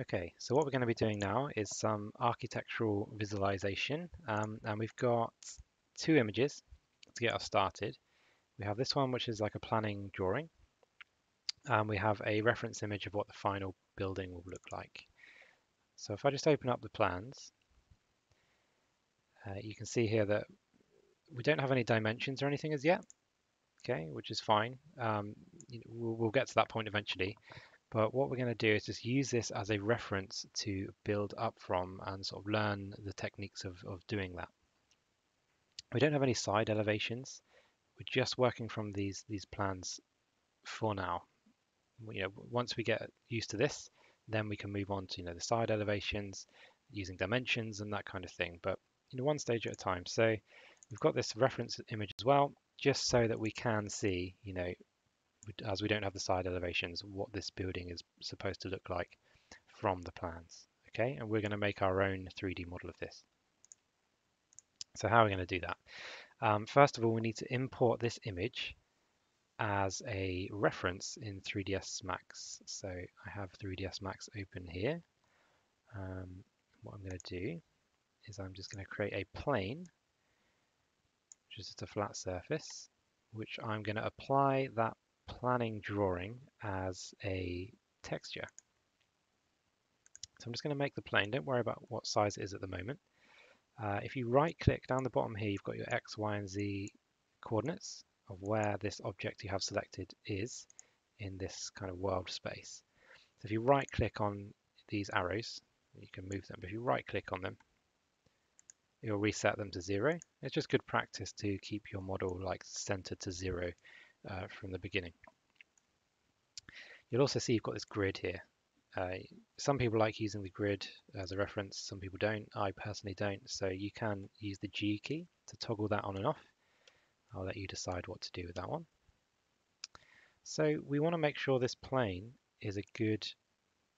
Okay, so what we're going to be doing now is some architectural visualization, um, and we've got two images to get us started. We have this one, which is like a planning drawing, and we have a reference image of what the final building will look like. So if I just open up the plans, uh, you can see here that we don't have any dimensions or anything as yet, okay, which is fine. Um, we'll, we'll get to that point eventually. But what we're going to do is just use this as a reference to build up from and sort of learn the techniques of, of doing that. We don't have any side elevations. We're just working from these, these plans for now. You know, once we get used to this, then we can move on to you know the side elevations using dimensions and that kind of thing. But you know, one stage at a time. So we've got this reference image as well, just so that we can see, you know, as we don't have the side elevations, what this building is supposed to look like from the plans. Okay, and we're going to make our own 3D model of this. So how are we going to do that? Um, first of all, we need to import this image as a reference in 3ds Max. So I have 3ds Max open here. Um, what I'm going to do is I'm just going to create a plane, which is just a flat surface, which I'm going to apply that planning drawing as a texture. So I'm just going to make the plane. Don't worry about what size it is at the moment. Uh, if you right click down the bottom here, you've got your X, Y, and Z coordinates of where this object you have selected is in this kind of world space. So if you right click on these arrows, you can move them, but if you right click on them, it'll reset them to zero. It's just good practice to keep your model like centered to zero uh, from the beginning. You'll also see you've got this grid here. Uh, some people like using the grid as a reference, some people don't. I personally don't, so you can use the G key to toggle that on and off. I'll let you decide what to do with that one. So we want to make sure this plane is a good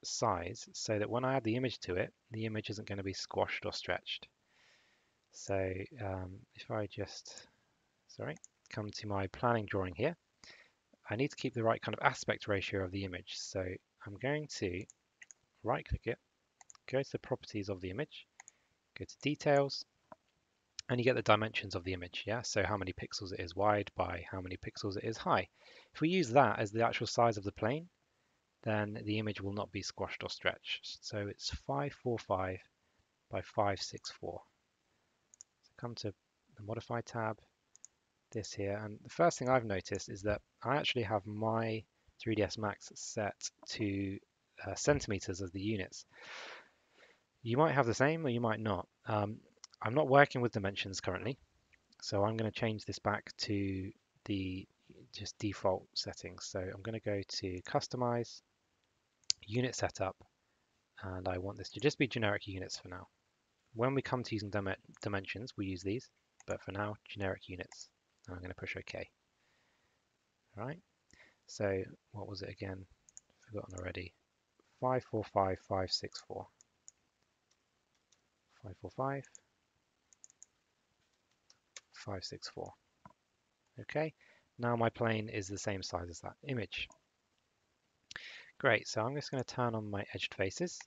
size so that when I add the image to it, the image isn't going to be squashed or stretched. So um, if I just, sorry, come to my planning drawing here, I need to keep the right kind of aspect ratio of the image. So I'm going to right click it, go to the properties of the image, go to details, and you get the dimensions of the image. Yeah, so how many pixels it is wide by how many pixels it is high. If we use that as the actual size of the plane, then the image will not be squashed or stretched. So it's 545 by 564. So come to the modify tab, this here. And the first thing I've noticed is that I actually have my 3ds Max set to uh, centimeters as the units. You might have the same or you might not. Um, I'm not working with dimensions currently, so I'm going to change this back to the just default settings. So I'm going to go to customize, unit setup, and I want this to just be generic units for now. When we come to using dim dimensions, we use these, but for now, generic units. I'm going to push OK. All right. So what was it again? Forgotten already. 545564. 545. 564. Okay. Now my plane is the same size as that image. Great. So I'm just going to turn on my edged faces.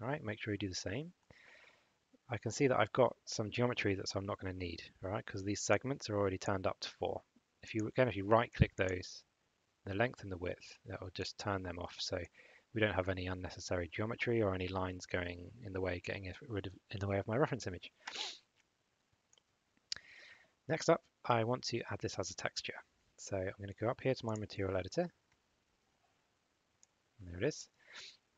All right. Make sure you do the same. I can see that I've got some geometry that I'm not going to need, right? Because these segments are already turned up to four. If you again, if you right click those, the length and the width, that will just turn them off. So we don't have any unnecessary geometry or any lines going in the way, getting rid of in the way of my reference image. Next up, I want to add this as a texture. So I'm going to go up here to my material editor. there it is.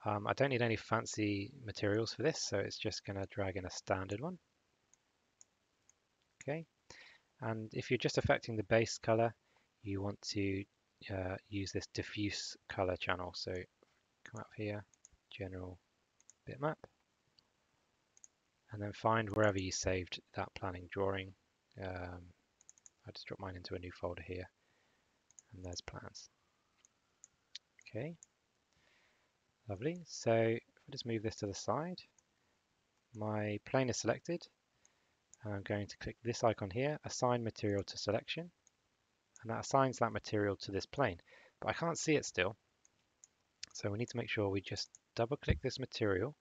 Um, I don't need any fancy materials for this, so it's just going to drag in a standard one. Okay, and if you're just affecting the base color, you want to uh, use this diffuse color channel. So come up here, general bitmap, and then find wherever you saved that planning drawing. Um, I just drop mine into a new folder here, and there's plans. Okay, Lovely. So if I just move this to the side, my plane is selected. I'm going to click this icon here, assign material to selection. And that assigns that material to this plane. But I can't see it still. So we need to make sure we just double click this material.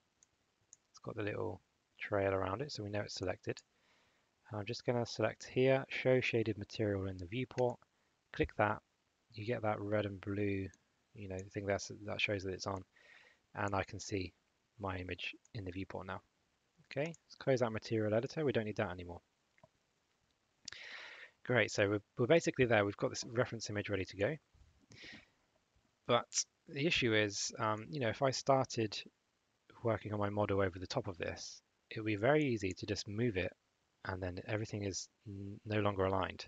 It's got the little trail around it so we know it's selected. And I'm just going to select here, show shaded material in the viewport. Click that, you get that red and blue, you know, thing that's, that shows that it's on. And I can see my image in the viewport now. Okay, let's close that material editor. We don't need that anymore. Great, so we're, we're basically there. We've got this reference image ready to go. But the issue is, um, you know, if I started working on my model over the top of this, it would be very easy to just move it and then everything is no longer aligned.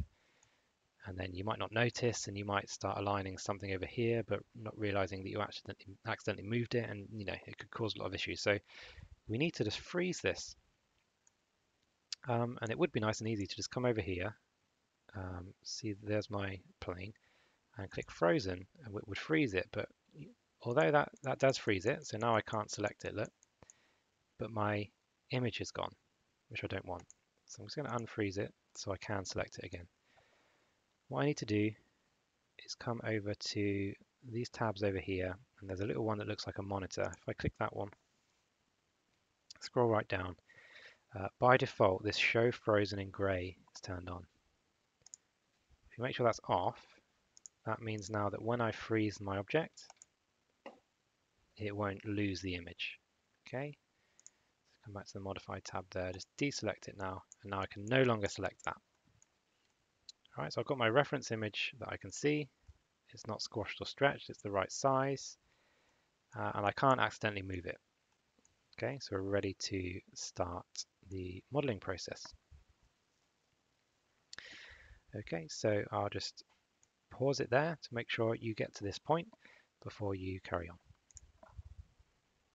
And then you might not notice and you might start aligning something over here, but not realizing that you accidentally, accidentally moved it and, you know, it could cause a lot of issues. So we need to just freeze this. Um, and it would be nice and easy to just come over here, um, see there's my plane, and click frozen, and it would freeze it. But although that, that does freeze it, so now I can't select it, look, but my image is gone, which I don't want. So I'm just going to unfreeze it so I can select it again. What I need to do is come over to these tabs over here, and there's a little one that looks like a monitor. If I click that one, scroll right down. Uh, by default, this show frozen in gray is turned on. If you make sure that's off, that means now that when I freeze my object, it won't lose the image. Okay, come back to the modify tab there, just deselect it now, and now I can no longer select that. All right, so I've got my reference image that I can see. It's not squashed or stretched, it's the right size, uh, and I can't accidentally move it. Okay, so we're ready to start the modeling process. Okay, so I'll just pause it there to make sure you get to this point before you carry on.